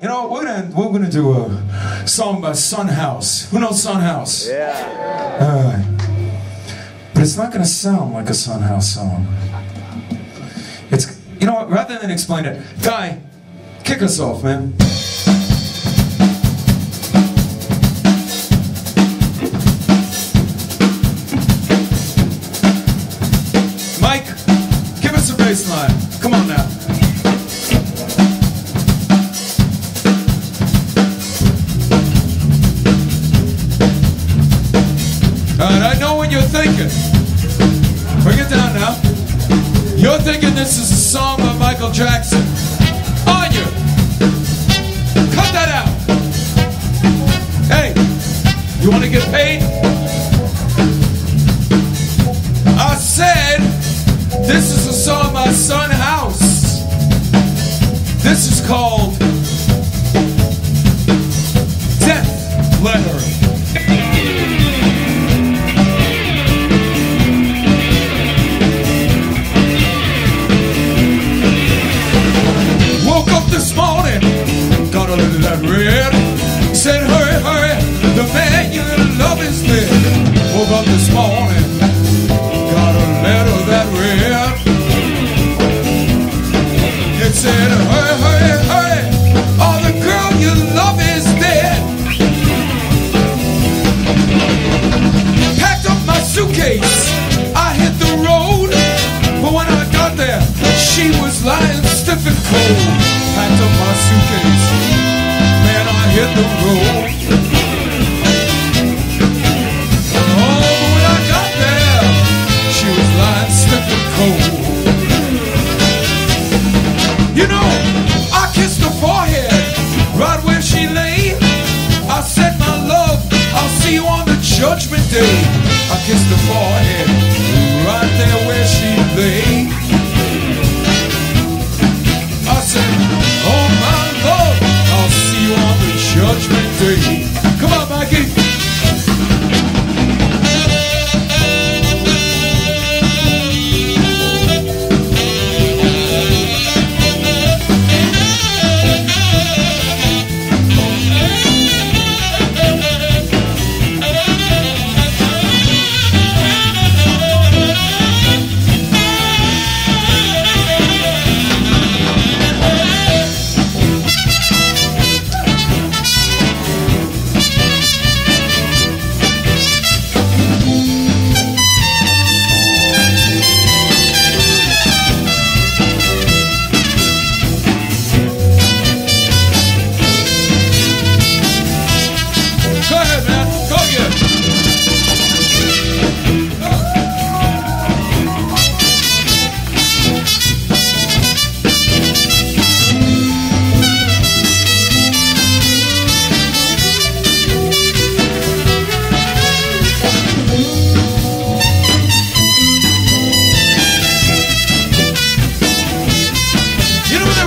you know, we're gonna we're gonna do a song by Son House. Who knows Son House? Yeah. Uh, but it's not gonna sound like a Son House song. It's you know what? Rather than explain it, Guy, kick us off, man. Thinking. Bring it down now. You're thinking this is a song by Michael Jackson. Are you? Cut that out. Hey, you want to get paid? I said this is a song by Son House. This is called I hit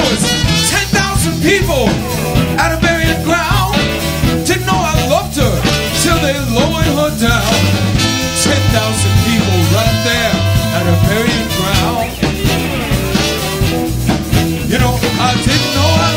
hours, 10,000 people at a burial ground didn't know I loved her till they lowered her down. 10,000 people right there at a burial ground. You know, I didn't know I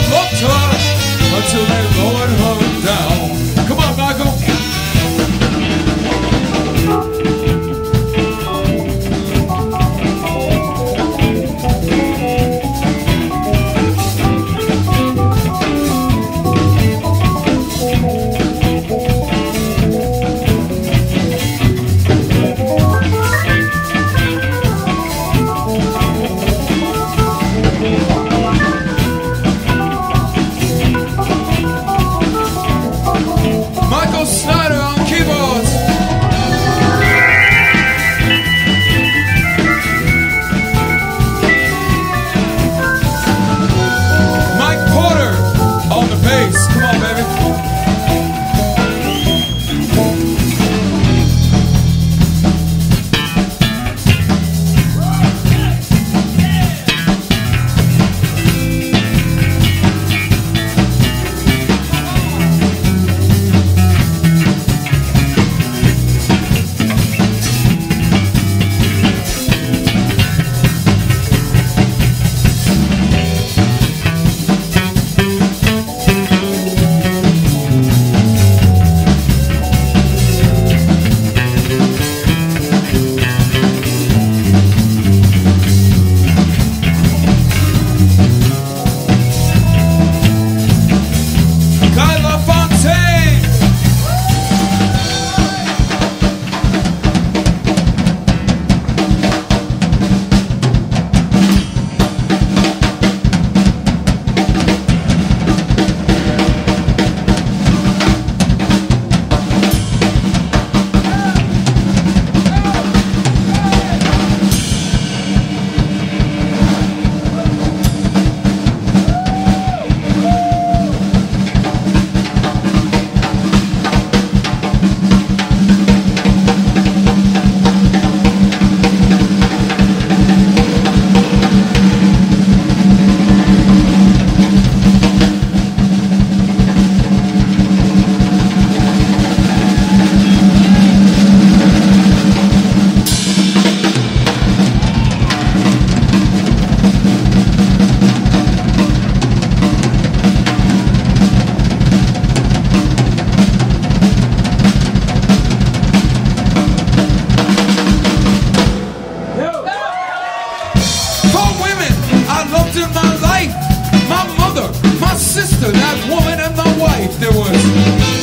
sister, that woman, and my wife. There was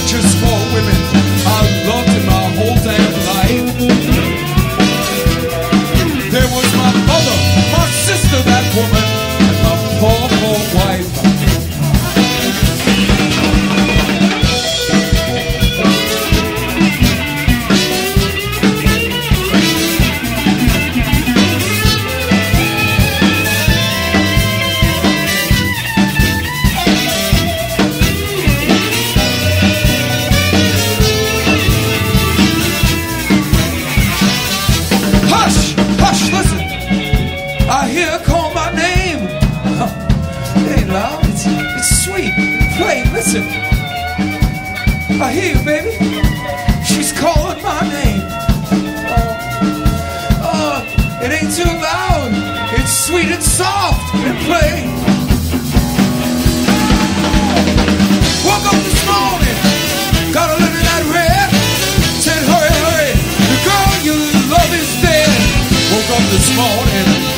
just four women I loved listen. I hear you, baby. She's calling my name. Oh, oh, it ain't too loud. It's sweet and soft. And play. Woke up this morning, got a at that red. Said, hurry, hurry, the girl you love is dead. Woke up this morning.